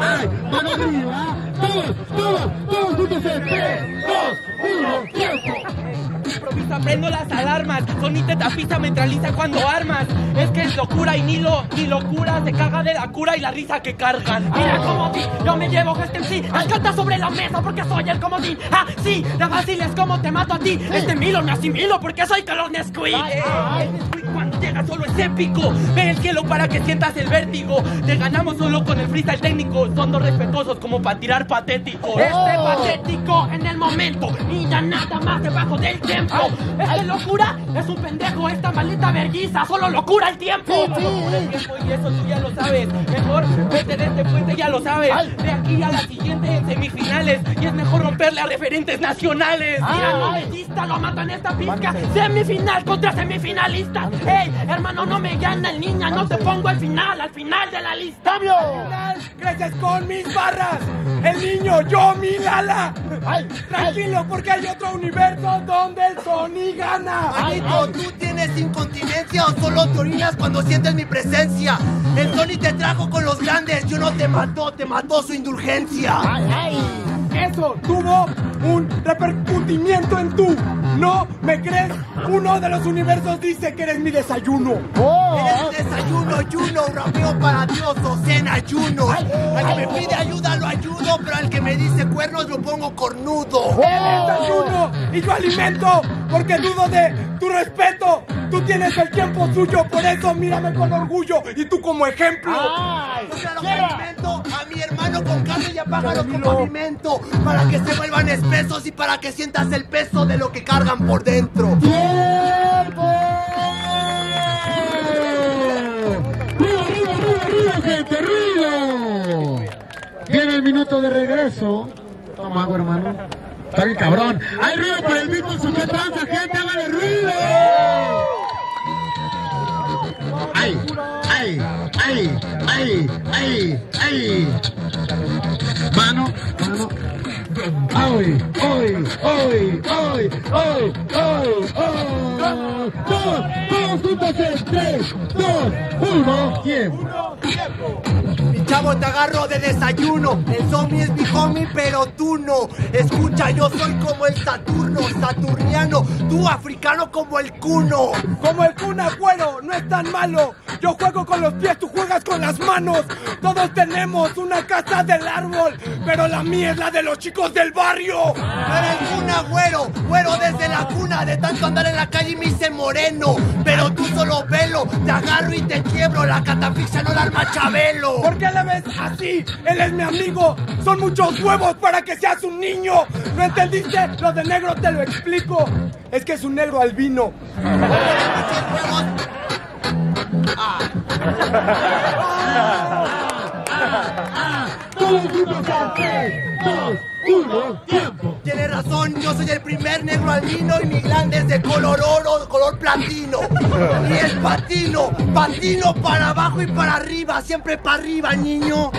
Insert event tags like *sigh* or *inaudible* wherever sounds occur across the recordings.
¡Ay! ¡Mano arriba! ¡Todos, todos, todos juntos en 3, 2, 1, tiempo! Improvisa, prendo las alarmas. Sony te tapiza, neutraliza cuando armas. Es que es locura y ni lo, ni locura. Se caga de la cura y la risa que cargan. Mira comodín, yo me llevo este sí. Las cartas sobre la mesa porque soy el comodín. Ah, sí, la fácil es como te mato a ti. Este Milo me asimilo porque soy color Nesquik. El Nesquik cuando llega solo es épico. Ve el cielo para que sientas el vértigo. Te ganamos solo con el freestyle técnico. Son dos respetuosos como para tirar patético. Este patético en el momento y ya nada más debajo del tiempo. Este locura es un pendejo, esta maldita vergüenza, solo locura el tiempo. Locura el tiempo y eso tú ya lo sabes. Mejor vete de este puente, ya lo sabes. De aquí a la siguiente en semifinales. Y es mejor romperle a referentes nacionales. Mira, no lo matan esta pizca. Semifinal contra semifinalista. Ey, hermano, no me gana el niña, no te pongo al final, al final de la lista. ¡Cambio! Creces con mis barras. El niño, yo, mi Lala. Tranquilo, porque hay otro universo donde el Sony gana. Manito, ¿tú tienes incontinencia o solo te orinas cuando sientes mi presencia? El Sony te trajo con los grandes, yo no te mató, te mató su indulgencia. Eso tuvo un repercutimiento en tú. ¿No me crees? Uno de los universos dice que eres mi desayuno. Eres un desayuno, ayuno, rapeo para Dios o cena ayuno. Al que me pide ayuda lo ayudo, pero al que me dice cuernos lo pongo cornudo. Eres ayuno y yo alimento porque dudo de tu respeto. Tú tienes el tiempo suyo, por eso mírame con orgullo y tú como ejemplo. Yo con carne y a pájaros como alimento para que se vuelvan espesos y para que sientas el peso de lo que cargan por dentro. ¡Tiempo! ¡Ruido, ruido, ruido, ruido, gente! ¡Ruido! Viene el minuto de regreso. Toma agua, hermano. Está bien cabrón. ¡Hay ruido por el mismo sujeto! gente! ¡Ay! ¡Ay! ¡Ay! Mano, mano. ¡Ay! ¡Ay! ¡Ay! ¡Ay! ¡Ay! ¡Ay! ¡Ay! ¡Dos! ¡Todos juntos en tres! ¡Dos! ¡Uno! ¡Tiempo! Mi chavo te agarro de desayuno. El zombie es mi homie, pero tú no. Escucha, yo soy como el Saturno, Saturniano. Tú africano como el Cuno. Como el Kun Agüero, no es tan malo. Yo juego con los pies, tú juegas con las manos. Todos tenemos una casa del árbol, pero la mía es la de los chicos del barrio. Eres un agüero, güero desde De tanto andar en la calle y me hice moreno. Pero tú solo velo, te agarro y te quiebro. La catafixia no la arma Chabelo. ¿Por qué la ves así? Él es mi amigo. Son muchos huevos para que seas un niño. ¿No entendiste? Lo de negro te lo explico. Es que es un negro albino. *laughs* ¡Todos razón, yo soy el primer negro albino y es de color oro, color platino. Y es patino, patino para abajo y para arriba, siempre para arriba, niño.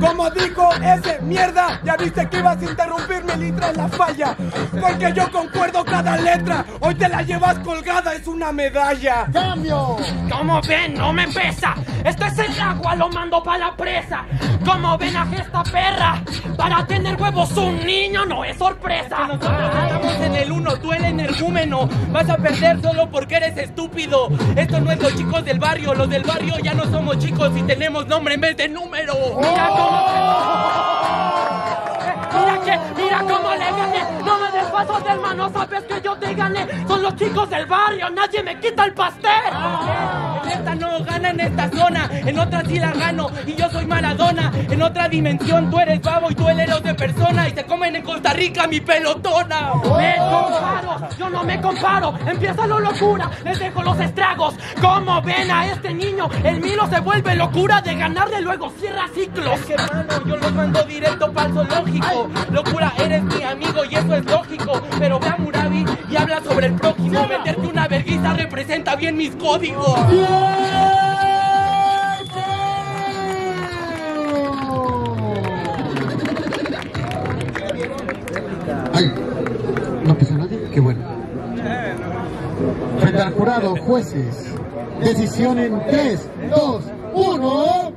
Como dijo ese mierda, ya viste que ibas a interrumpirme litra en la falla. Porque yo concuerdo cada letra. Hoy te la llevas colgada, es una medalla. ¡Cambio! Como ven, no me pesa. Esto es el agua, lo mando pa' la presa. Como ven a esta perra. Para tener huevos un niño no es sorpresa. Nosotros estamos en el uno, tú el energúmeno. Vas a perder solo porque eres estúpido. Esto no es los chicos del barrio. Los del barrio ya no somos chicos y tenemos nombre en vez de número. Mira cómo. Mira que, mira cómo le gané. No me des pasos, hermano. Sabes que yo te gané. Son los chicos del barrio. Nadie me quita el pastel. Esta no gana en esta zona, en otra sí la gano y yo soy Maradona. En otra dimensión tú eres babo y tú héroe de persona y se comen en Costa Rica mi pelotona. Me comparo, yo no me comparo. Empieza la locura, les dejo los estragos. Como ven a este niño, el Milo se vuelve locura de ganarle luego cierra ciclos. Es que hermano, yo los mando directo para el zoológico. Locura, eres mi amigo y eso es lógico. Pero ve a Murabi y habla sobre el próximo. Meterte una vergüenza representa bien mis códigos. Ay, ¿no nadie? Qué bueno. Frente al jurado, jueces, decisión en 3, 2, 1,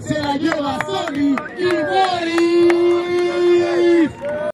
se la lleva Sony y Mori.